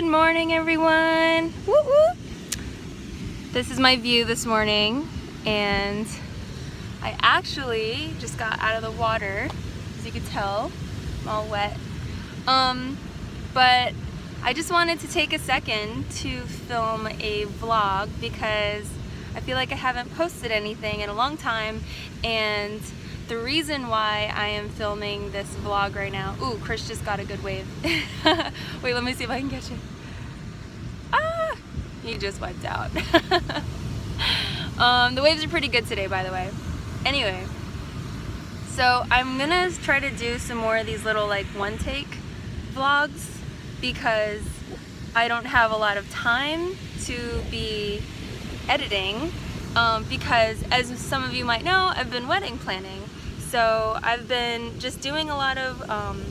Good morning, everyone. Woo -woo. This is my view this morning, and I actually just got out of the water, as you can tell. I'm all wet. Um, but I just wanted to take a second to film a vlog because I feel like I haven't posted anything in a long time, and the reason why I am filming this vlog right now, ooh, Chris just got a good wave. Wait, let me see if I can catch it. Ah, he just wiped out. um, the waves are pretty good today, by the way. Anyway, so I'm gonna try to do some more of these little like one take vlogs because I don't have a lot of time to be editing um, because as some of you might know, I've been wedding planning so I've been just doing a lot of um,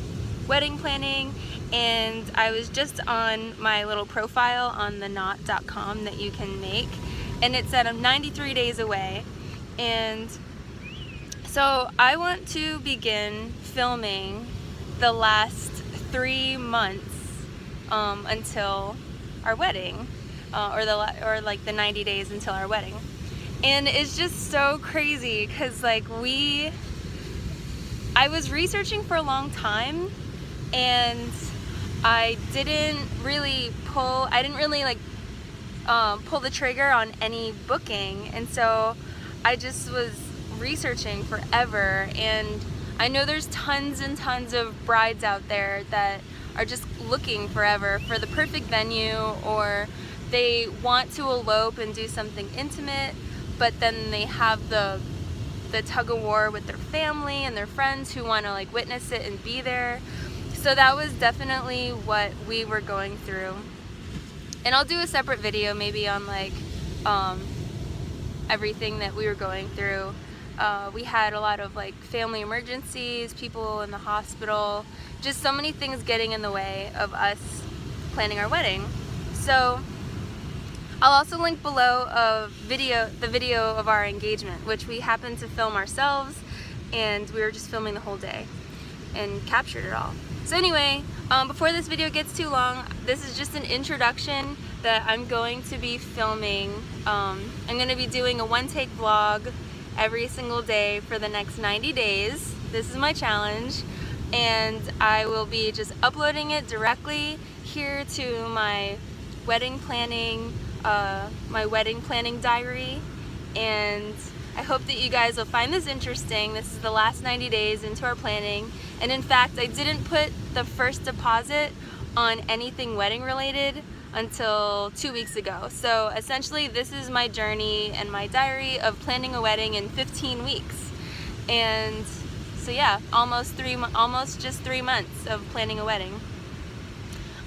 wedding planning and I was just on my little profile on the knot.com that you can make and it said I'm 93 days away and so I want to begin filming the last three months um, until our wedding uh, or the or like the 90 days until our wedding. And it's just so crazy because like we I was researching for a long time and I didn't really pull, I didn't really like um, pull the trigger on any booking and so I just was researching forever and I know there's tons and tons of brides out there that are just looking forever for the perfect venue or they want to elope and do something intimate but then they have the the tug of war with their family and their friends who want to like witness it and be there. So that was definitely what we were going through. And I'll do a separate video maybe on like um, everything that we were going through. Uh, we had a lot of like family emergencies, people in the hospital, just so many things getting in the way of us planning our wedding. So I'll also link below a video, the video of our engagement, which we happened to film ourselves and we were just filming the whole day and captured it all. So anyway, um, before this video gets too long, this is just an introduction that I'm going to be filming. Um, I'm going to be doing a one-take vlog every single day for the next 90 days. This is my challenge and I will be just uploading it directly here to my wedding planning uh, my wedding planning diary and I hope that you guys will find this interesting. This is the last 90 days into our planning and in fact I didn't put the first deposit on anything wedding related until two weeks ago. So essentially this is my journey and my diary of planning a wedding in 15 weeks. And so yeah, almost three, almost just three months of planning a wedding.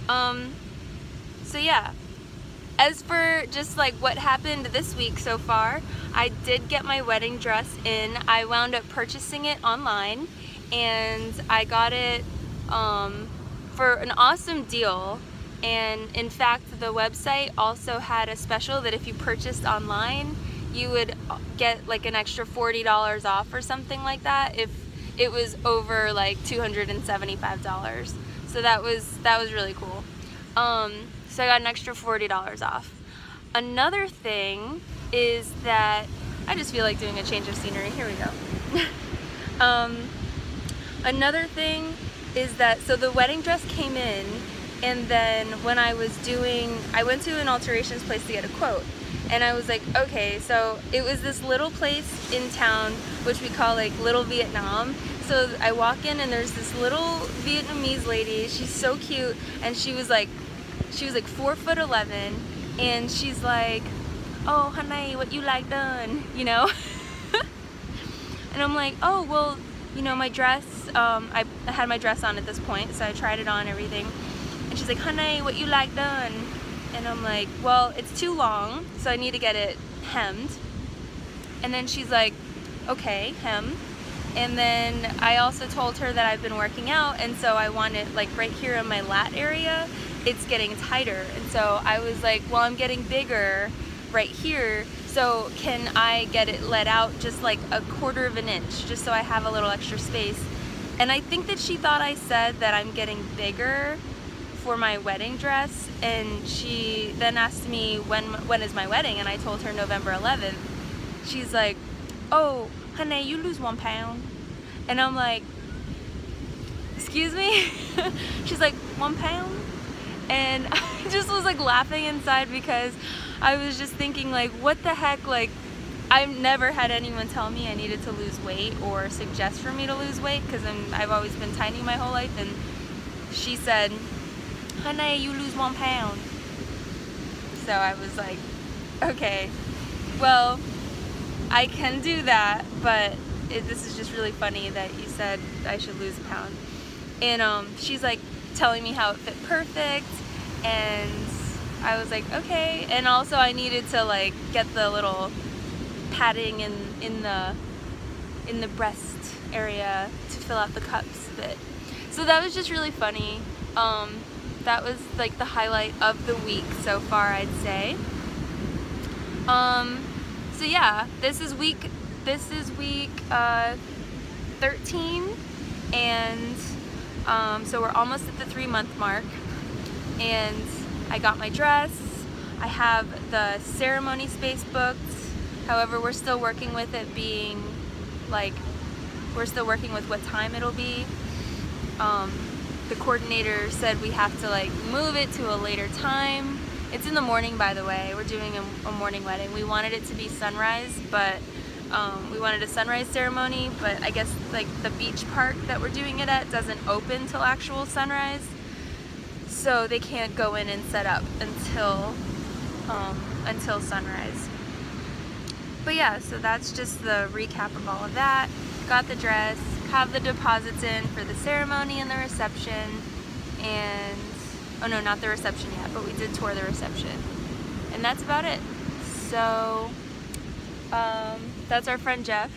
Um, so yeah, as for just like what happened this week so far, I did get my wedding dress in. I wound up purchasing it online and I got it um, for an awesome deal. And in fact, the website also had a special that if you purchased online, you would get like an extra $40 off or something like that if it was over like $275. So that was that was really cool. Um, so I got an extra $40 off. Another thing is that I just feel like doing a change of scenery. Here we go. um, another thing is that, so the wedding dress came in and then when I was doing, I went to an alterations place to get a quote and I was like, okay, so it was this little place in town which we call like Little Vietnam. So I walk in and there's this little Vietnamese lady, she's so cute and she was like she was like four foot 11 and she's like, oh honey, what you like done, you know? and I'm like, oh, well, you know, my dress, um, I had my dress on at this point, so I tried it on everything. And she's like, honey, what you like done? And I'm like, well, it's too long, so I need to get it hemmed. And then she's like, okay, hem. And then I also told her that I've been working out, and so I want it like right here in my lat area it's getting tighter. And so I was like, well, I'm getting bigger right here. So can I get it let out just like a quarter of an inch, just so I have a little extra space? And I think that she thought I said that I'm getting bigger for my wedding dress and she then asked me when when is my wedding and I told her November 11th. She's like, oh, honey, you lose one pound. And I'm like, excuse me? She's like, one pound? And I just was like laughing inside because I was just thinking like, what the heck, like, I've never had anyone tell me I needed to lose weight or suggest for me to lose weight because I've always been tiny my whole life and she said, honey, you lose one pound. So I was like, okay, well, I can do that, but it, this is just really funny that you said I should lose a pound. And um, she's like telling me how it fit perfect, and I was like, okay. And also I needed to like get the little padding in in the in the breast area to fill out the cups a bit. So that was just really funny. Um, that was like the highlight of the week so far, I'd say. Um, so yeah, this is week this is week uh, 13, and um, so we're almost at the three month mark. And I got my dress. I have the ceremony space booked. However, we're still working with it being like we're still working with what time it'll be. Um, the coordinator said we have to like move it to a later time. It's in the morning, by the way. We're doing a, a morning wedding. We wanted it to be sunrise, but um, we wanted a sunrise ceremony, but I guess like the beach park that we're doing it at doesn't open till actual sunrise. So they can't go in and set up until um, until sunrise. But yeah, so that's just the recap of all of that. Got the dress, have the deposits in for the ceremony and the reception, and, oh no, not the reception yet, but we did tour the reception. And that's about it. So, um, that's our friend Jeff.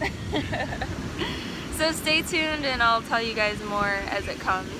so stay tuned and I'll tell you guys more as it comes.